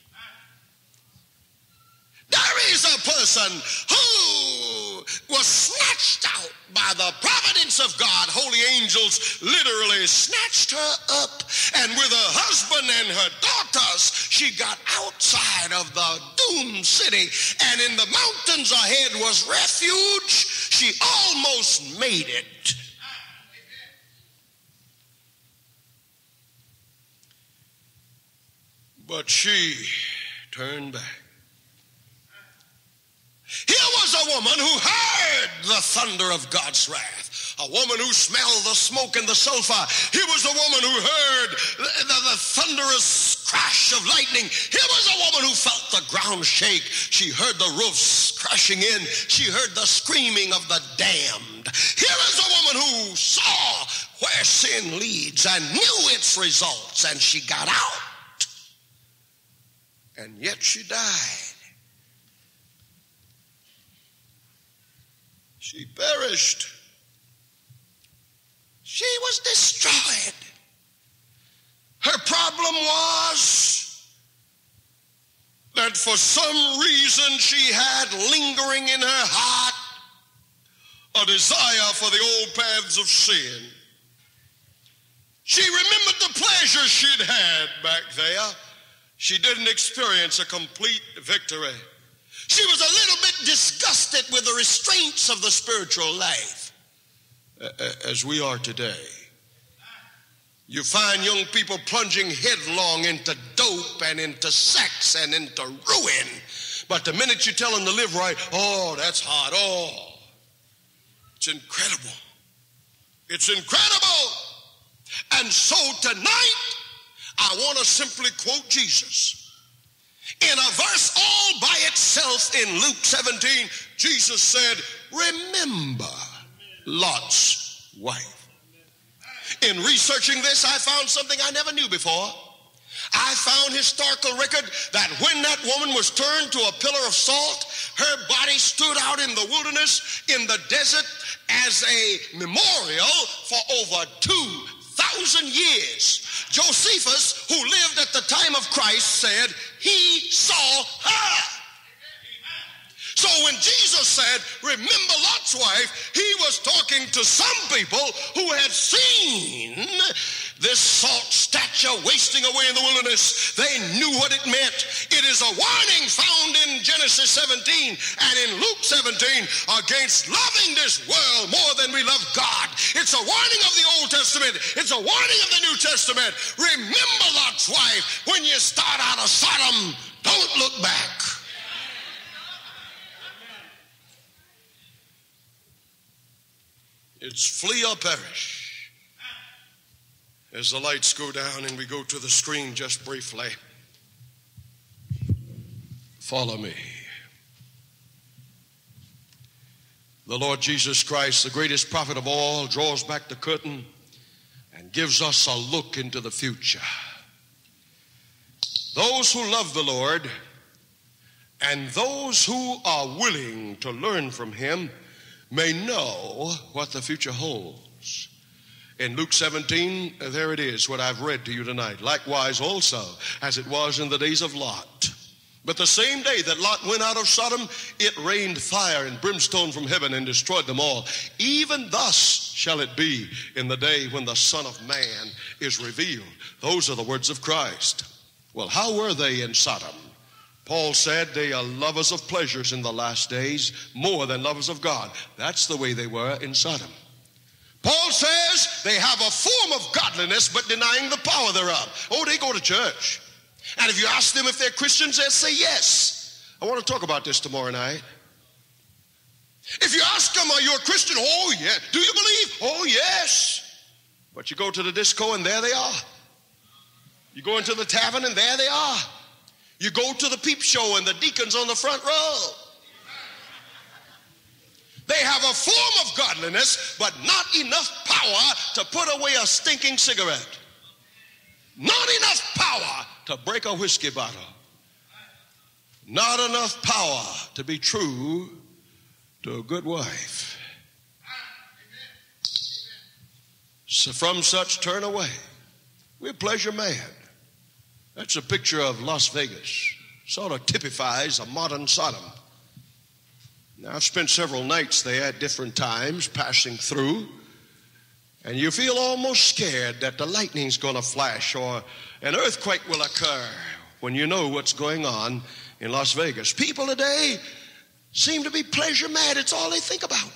There is a person who was snatched out by the providence of God. Holy angels literally snatched her up, and with her husband and her daughters, she got outside of the doomed city, and in the mountains ahead was refuge. She almost made it. But she turned back. Here was a woman who heard the thunder of God's wrath. A woman who smelled the smoke and the sulfur. Here was a woman who heard the, the, the thunderous crash of lightning. Here was a woman who felt the ground shake. She heard the roofs crashing in. She heard the screaming of the damned. Here is a woman who saw where sin leads and knew its results, and she got out. And yet she died. She perished. She was destroyed. Her problem was that for some reason she had lingering in her heart a desire for the old paths of sin. She remembered the pleasure she'd had back there. She didn't experience a complete victory. She was a little bit disgusted with the restraints of the spiritual life, as we are today. You find young people plunging headlong into dope and into sex and into ruin. But the minute you tell them to live right, oh, that's hard. Oh, it's incredible. It's incredible. And so tonight, I want to simply quote Jesus. In a verse all by itself in Luke 17, Jesus said, Remember Lot's wife. In researching this, I found something I never knew before. I found historical record that when that woman was turned to a pillar of salt, her body stood out in the wilderness, in the desert, as a memorial for over 2,000 years. Josephus, who lived at the time of Christ, said he saw her. So when Jesus said, Remember Lot's wife, he was talking to some people who had seen this salt statue wasting away in the wilderness. They knew what it meant. It is a warning found in Genesis 17 and in Luke 17 against loving this world more than we love God. It's a warning of the Old Testament. It's a warning of the New Testament. Remember Lot's wife. When you start out of Sodom, don't look back. It's flee or perish. As the lights go down and we go to the screen just briefly, follow me. The Lord Jesus Christ, the greatest prophet of all, draws back the curtain and gives us a look into the future. Those who love the Lord and those who are willing to learn from Him may know what the future holds. In Luke 17, uh, there it is, what I've read to you tonight. Likewise, also, as it was in the days of Lot. But the same day that Lot went out of Sodom, it rained fire and brimstone from heaven and destroyed them all. Even thus shall it be in the day when the Son of Man is revealed. Those are the words of Christ. Well, how were they in Sodom? Paul said they are lovers of pleasures in the last days more than lovers of God. That's the way they were in Sodom. Paul says they have a form of godliness but denying the power thereof. Oh, they go to church. And if you ask them if they're Christians, they'll say yes. I want to talk about this tomorrow night. If you ask them, Are you a Christian? Oh, yeah. Do you believe? Oh, yes. But you go to the disco and there they are. You go into the tavern and there they are. You go to the peep show and the deacon's on the front row. They have a form of godliness, but not enough power to put away a stinking cigarette. Not enough power to break a whiskey bottle. Not enough power to be true to a good wife. So from such turn away. We're pleasure man. That's a picture of Las Vegas. Sort of typifies a modern Sodom. Now, I've spent several nights there at different times passing through, and you feel almost scared that the lightning's going to flash or an earthquake will occur when you know what's going on in Las Vegas. People today seem to be pleasure mad, it's all they think about.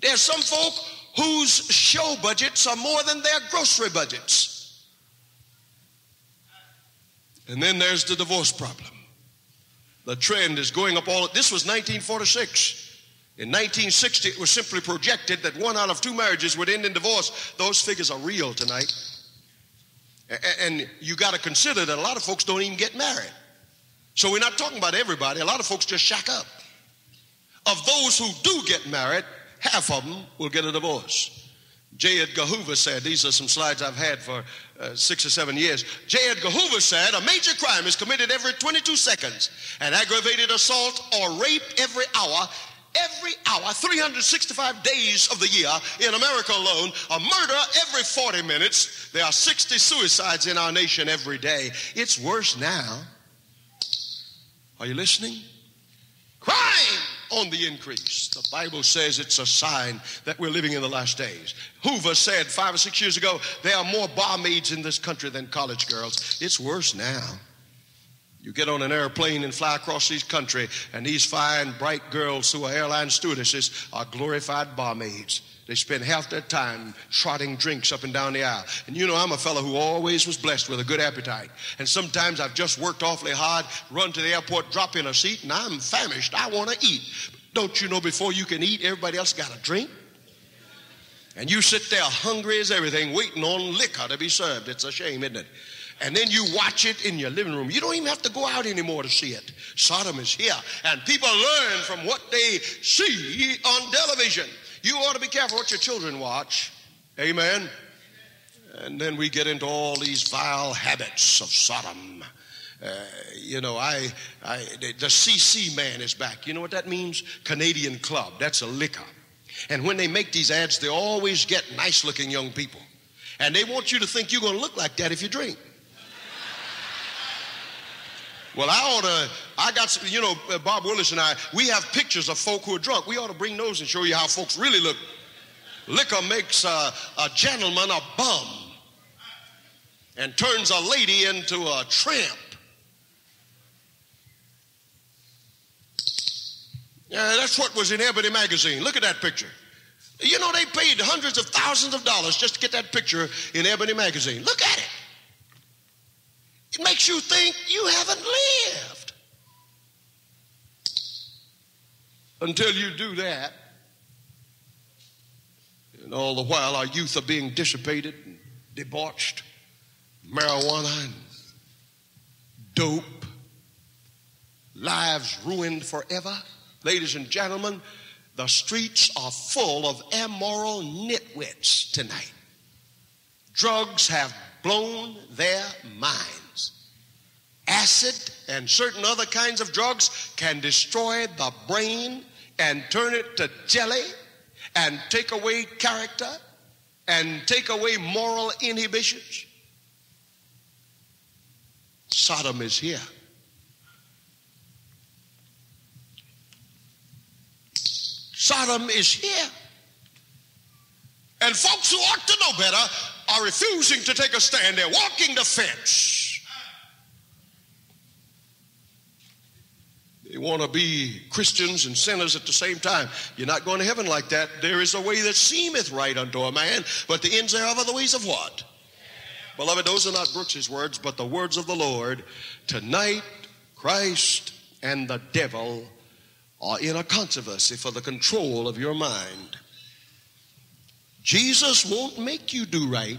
There's some folk whose show budgets are more than their grocery budgets. And then there's the divorce problem. The trend is going up all. This was 1946. In 1960, it was simply projected that one out of two marriages would end in divorce. Those figures are real tonight. And you got to consider that a lot of folks don't even get married. So we're not talking about everybody. A lot of folks just shack up. Of those who do get married, half of them will get a divorce. J. Edgar Hoover said, these are some slides I've had for uh, six or seven years. J. Edgar Hoover said, a major crime is committed every 22 seconds, an aggravated assault or rape every hour, every hour, 365 days of the year in America alone, a murder every 40 minutes. There are 60 suicides in our nation every day. It's worse now. Are you listening? Crime on the increase. The Bible says it's a sign that we're living in the last days. Hoover said five or six years ago, there are more barmaids in this country than college girls. It's worse now. You get on an airplane and fly across this country, and these fine, bright girls who are airline stewardesses are glorified barmaids. They spend half their time trotting drinks up and down the aisle. And you know, I'm a fellow who always was blessed with a good appetite. And sometimes I've just worked awfully hard, run to the airport, drop in a seat, and I'm famished. I want to eat. Don't you know before you can eat, everybody else got a drink? And you sit there hungry as everything, waiting on liquor to be served. It's a shame, isn't it? and then you watch it in your living room. You don't even have to go out anymore to see it. Sodom is here, and people learn from what they see on television. You ought to be careful what your children watch. Amen. And then we get into all these vile habits of Sodom. Uh, you know, I, I, the CC man is back. You know what that means? Canadian Club. That's a liquor. And when they make these ads, they always get nice looking young people. And they want you to think you're going to look like that if you drink. Well, I ought to, I got, you know, uh, Bob Willis and I, we have pictures of folk who are drunk. We ought to bring those and show you how folks really look. Liquor makes a, a gentleman a bum and turns a lady into a tramp. Yeah, that's what was in Ebony magazine. Look at that picture. You know, they paid hundreds of thousands of dollars just to get that picture in Ebony magazine. Look at it. It makes you think you haven't lived. Until you do that, and all the while our youth are being dissipated and debauched, marijuana and dope, lives ruined forever. Ladies and gentlemen, the streets are full of immoral nitwits tonight. Drugs have blown their minds. acid and certain other kinds of drugs can destroy the brain and turn it to jelly and take away character and take away moral inhibitions. Sodom is here. Sodom is here. And folks who ought to know better are refusing to take a stand. They're walking the fence. They want to be Christians and sinners at the same time. You're not going to heaven like that. There is a way that seemeth right unto a man, but the ends thereof are the ways of what? Beloved, those are not Brooks's words, but the words of the Lord. Tonight, Christ and the devil are in a controversy for the control of your mind. Jesus won't make you do right.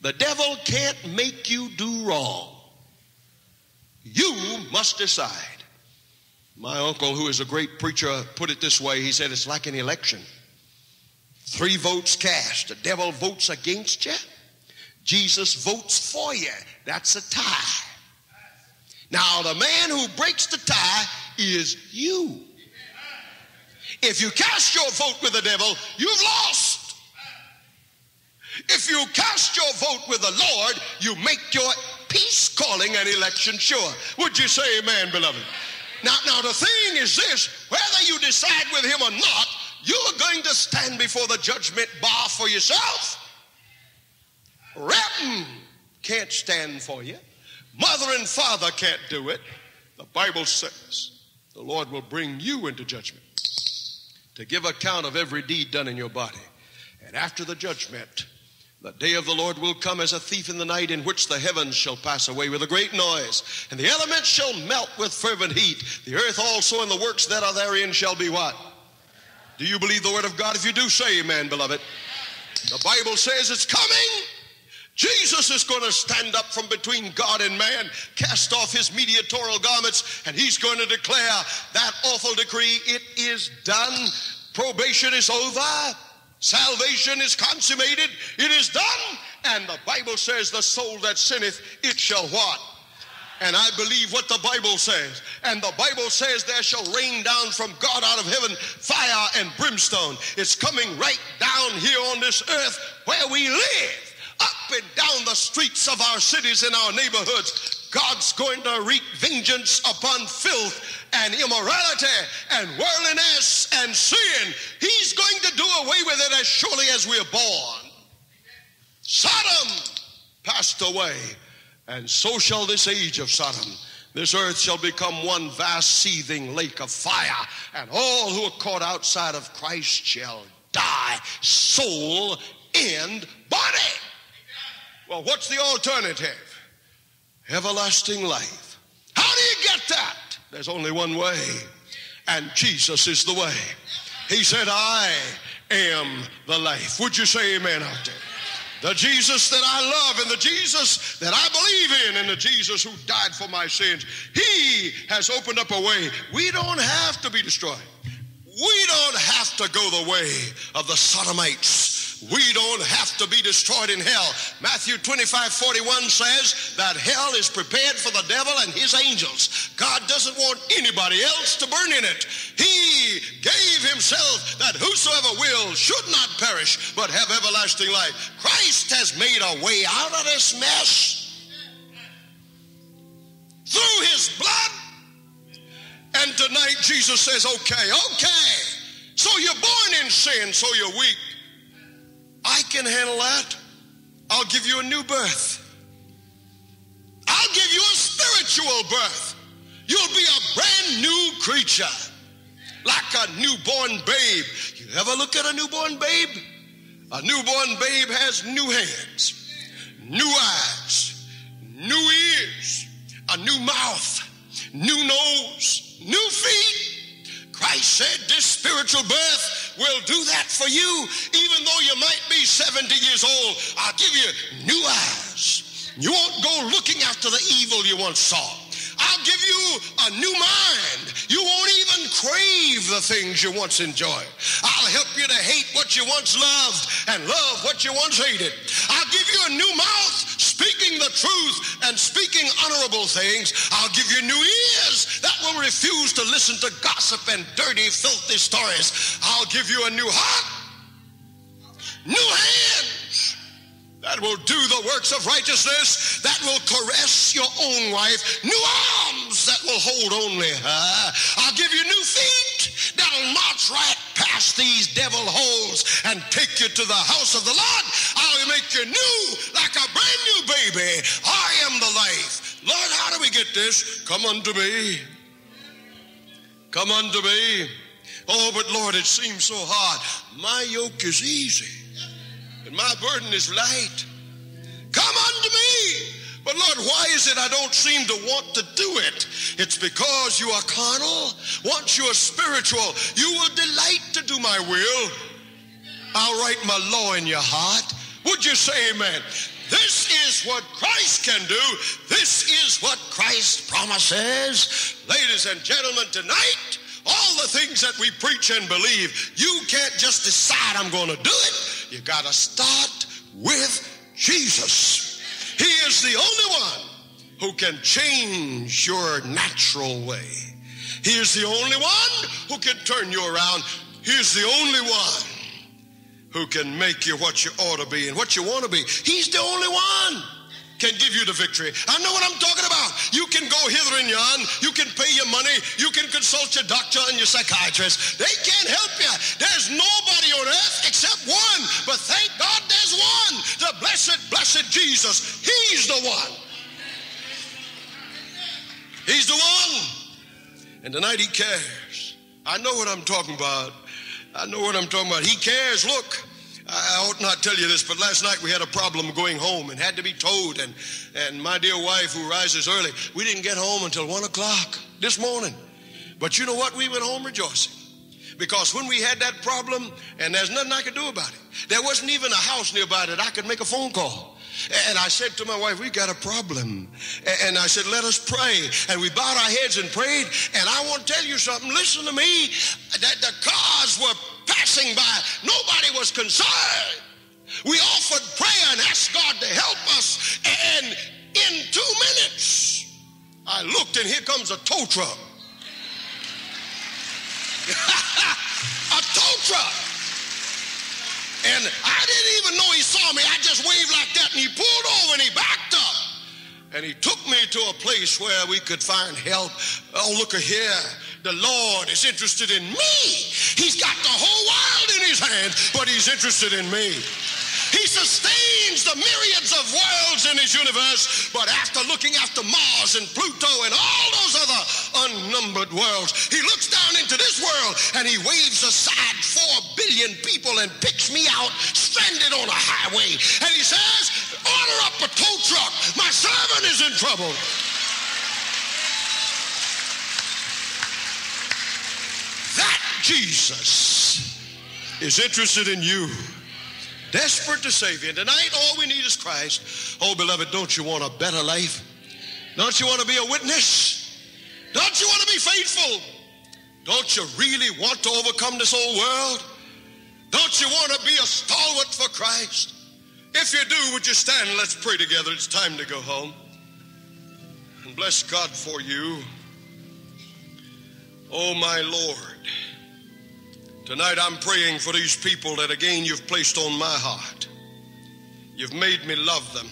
The devil can't make you do wrong. You must decide. My uncle, who is a great preacher, put it this way. He said, It's like an election. Three votes cast. The devil votes against you. Jesus votes for you. That's a tie. Now, the man who breaks the tie is you. If you cast your vote with the devil, you've lost. If you cast your vote with the Lord, you make your peace calling and election sure. Would you say amen, beloved? Now, now the thing is this whether you decide with him or not, you're going to stand before the judgment bar for yourself. Rapping can't stand for you. Mother and father can't do it. The Bible says the Lord will bring you into judgment to give account of every deed done in your body. And after the judgment, the day of the Lord will come as a thief in the night, in which the heavens shall pass away with a great noise, and the elements shall melt with fervent heat. The earth also and the works that are therein shall be what? Do you believe the word of God? If you do, say amen, beloved. The Bible says it's coming. Jesus is going to stand up from between God and man, cast off his mediatorial garments, and he's going to declare that awful decree it is done. Probation is over. Salvation is consummated, it is done. And the Bible says, The soul that sinneth, it shall what? And I believe what the Bible says. And the Bible says, There shall rain down from God out of heaven fire and brimstone. It's coming right down here on this earth where we live up and down the streets of our cities and our neighborhoods. God's going to wreak vengeance upon filth and immorality and worldliness and sin. He's going to do away with it as surely as we are born. Sodom passed away, and so shall this age of Sodom. This earth shall become one vast seething lake of fire, and all who are caught outside of Christ shall die, soul and body. Well, what's the alternative? Everlasting life. How do you get that? There's only one way, and Jesus is the way. He said, I am the life. Would you say amen out there? The Jesus that I love and the Jesus that I believe in and the Jesus who died for my sins. He has opened up a way. We don't have to be destroyed. We don't have to go the way of the Sodomites we don't have to be destroyed in hell. Matthew 25 41 says that hell is prepared for the devil and his angels. God doesn't want anybody else to burn in it. He gave himself that whosoever will should not perish but have everlasting life. Christ has made a way out of this mess through his blood. And tonight Jesus says, okay, okay. So you're born in sin, so you're weak. I can handle that. I'll give you a new birth. I'll give you a spiritual birth. You'll be a brand new creature, like a newborn babe. You ever look at a newborn babe? A newborn babe has new hands, new eyes, new ears, a new mouth, new nose, new feet. Christ said this spiritual birth will do that for you. Even though you might be 70 years old, I'll give you new eyes. You won't go looking after the evil you once saw. I'll give you a new mind. You won't even crave the things you once enjoyed. I'll help you to hate what you once loved and love what you once hated. I'll give you a new mouth speaking the truth and speaking honorable things. I'll give you new ears that will refuse to listen to gossip and dirty, filthy stories. I'll give you a new heart, new hands that will do the works of righteousness, that will caress your own wife, new arms that will hold only her. I'll give you new feet that'll march right past these devil holes and take you to the house of the Lord. I'll make you new like a brand new baby. I am the life. Lord, how do we get this? Come unto me. Come unto me. Oh, but Lord, it seems so hard. My yoke is easy and my burden is light. Come unto me. But Lord, why is it I don't seem to want to do it? It's because you are carnal. Once you are spiritual, you will delight to do my will. I'll write my law in your heart. Would you say amen? This is what Christ can do. This is what Christ promises. Ladies and gentlemen, tonight, all the things that we preach and believe, you can't just decide I'm going to do it. You got to start with Jesus. He is the only one who can change your natural way. He is the only one who can turn you around. He is the only one who can make you what you ought to be and what you want to be. He's the only one can give you the victory. I know what I'm talking about. You can go hither and yon. You can pay your money. You can consult your doctor and your psychiatrist. They can't help you. There's nobody on earth except one. But thank God there's one. The blessed, blessed Jesus. He's the one. He's the one. And tonight he cares. I know what I'm talking about. I know what I'm talking about. He cares. Look, I ought not tell you this, but last night we had a problem going home and had to be towed. And, and my dear wife, who rises early, we didn't get home until one o'clock this morning. But you know what? We went home rejoicing. Because when we had that problem, and there's nothing I could do about it, there wasn't even a house nearby that I could make a phone call. And I said to my wife, we got a problem. And I said, let us pray. And we bowed our heads and prayed. And I want to tell you something. Listen to me. That the cars were passing by. Nobody was concerned. We offered prayer and asked God to help us. And in two minutes, I looked and here comes a tow truck. a tow truck. And I didn't even know he saw me. I just waved like that and he pulled over and he backed up. And he took me to a place where we could find help. Oh, look here. The Lord is interested in me. He's got the whole world in his hands, but he's interested in me. He sustains the myriads of worlds in his universe. But after looking after Mars and Pluto and all those other unnumbered worlds, he looks down into this world and he waves aside four billion people and picks me out stranded on a highway. And he says, Order up a tow truck. My servant is in trouble. That Jesus is interested in you, desperate to save you. And tonight, all we need is Christ. Oh, beloved, don't you want a better life? Don't you want to be a witness? Don't you want to be faithful? Don't you really want to overcome this old world? Don't you want to be a stalwart for Christ? If you do, would you stand and let's pray together? It's time to go home. And bless God for you. Oh, my Lord. Tonight I'm praying for these people that again you've placed on my heart. You've made me love them.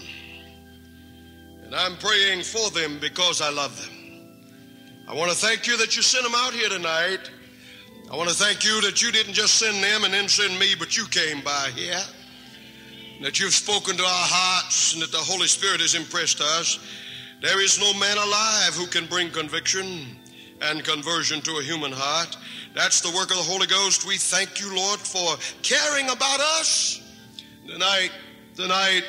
And I'm praying for them because I love them. I want to thank you that you sent them out here tonight. I want to thank you that you didn't just send them and then send me, but you came by here. That you've spoken to our hearts and that the Holy Spirit has impressed us. There is no man alive who can bring conviction and conversion to a human heart. That's the work of the Holy Ghost. We thank you, Lord, for caring about us. Tonight, tonight,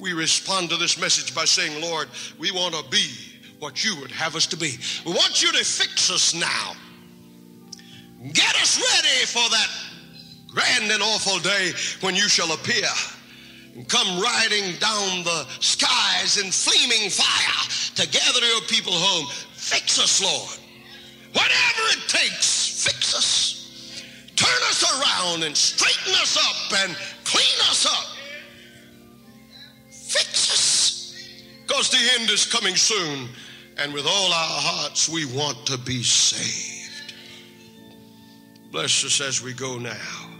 we respond to this message by saying, Lord, we want to be what you would have us to be. We want you to fix us now. Get us ready for that grand and awful day when you shall appear and come riding down the skies in flaming fire to gather your people home. Fix us, Lord. Whatever it takes, fix us. Turn us around and straighten us up and clean us up. Fix us. Because the end is coming soon. And with all our hearts, we want to be saved. Bless us as we go now.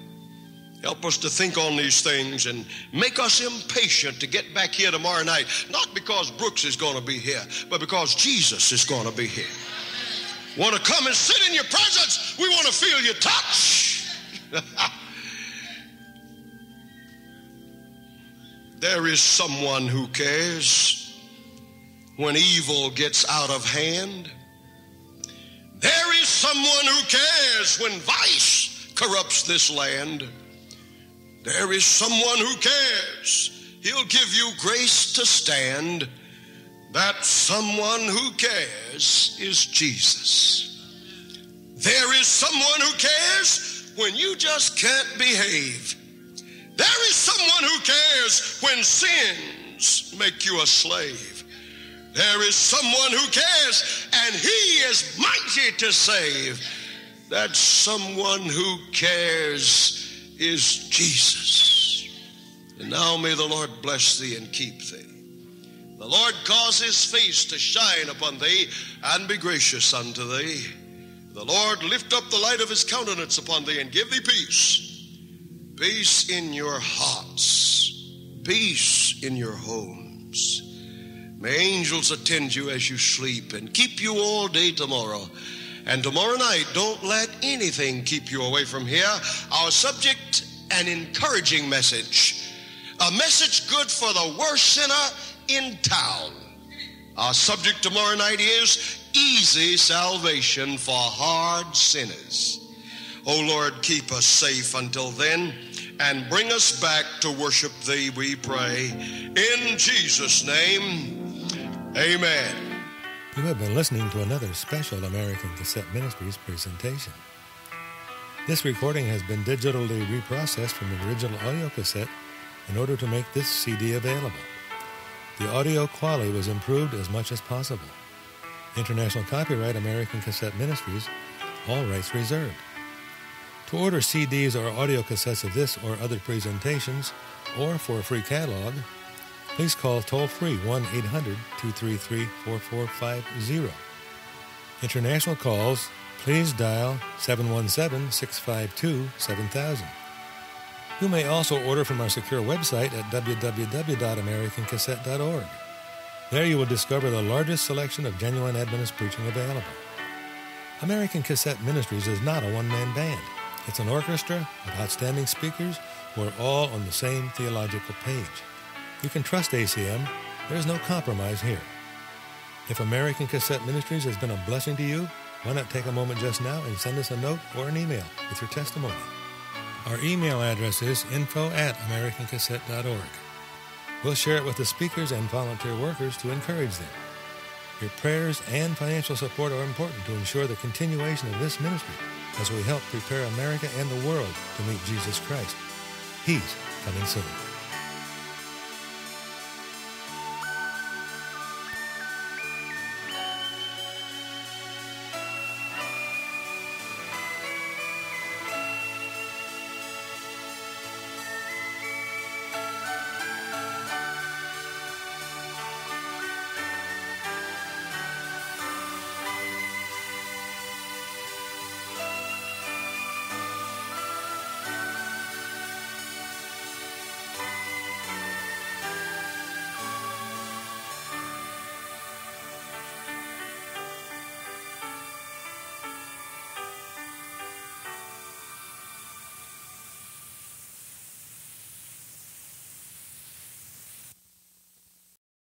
Help us to think on these things and make us impatient to get back here tomorrow night. Not because Brooks is going to be here, but because Jesus is going to be here. Want to come and sit in your presence? We want to feel your touch. there is someone who cares when evil gets out of hand. There is someone who cares when vice corrupts this land. There is someone who cares. He'll give you grace to stand. That someone who cares is Jesus. There is someone who cares when you just can't behave. There is someone who cares when sins make you a slave. There is someone who cares and he is mighty to save. That someone who cares is Jesus. And now may the Lord bless thee and keep thee. The Lord cause his face to shine upon thee and be gracious unto thee. The Lord lift up the light of his countenance upon thee and give thee peace. Peace in your hearts, peace in your homes. May angels attend you as you sleep and keep you all day tomorrow. And tomorrow night, don't let anything keep you away from here. Our subject, an encouraging message. A message good for the worst sinner in town. Our subject tomorrow night is easy salvation for hard sinners. Oh Lord, keep us safe until then and bring us back to worship Thee, we pray. In Jesus' name, amen. You have been listening to another special American Cassette Ministries presentation. This recording has been digitally reprocessed from the original audio cassette in order to make this CD available. The audio quality was improved as much as possible. International copyright American Cassette Ministries, all rights reserved. To order CDs or audio cassettes of this or other presentations, or for a free catalog, please call toll free 1 800 233 4450. International calls, please dial 717 652 7000. You may also order from our secure website at www.americancassette.org. There you will discover the largest selection of genuine Adventist preaching available. American Cassette Ministries is not a one man band. It's an orchestra of outstanding speakers who are all on the same theological page. You can trust ACM. There's no compromise here. If American Cassette Ministries has been a blessing to you, why not take a moment just now and send us a note or an email with your testimony? Our email address is info at americancassette.org. We'll share it with the speakers and volunteer workers to encourage them. Your prayers and financial support are important to ensure the continuation of this ministry as we help prepare America and the world to meet Jesus Christ. He's coming soon.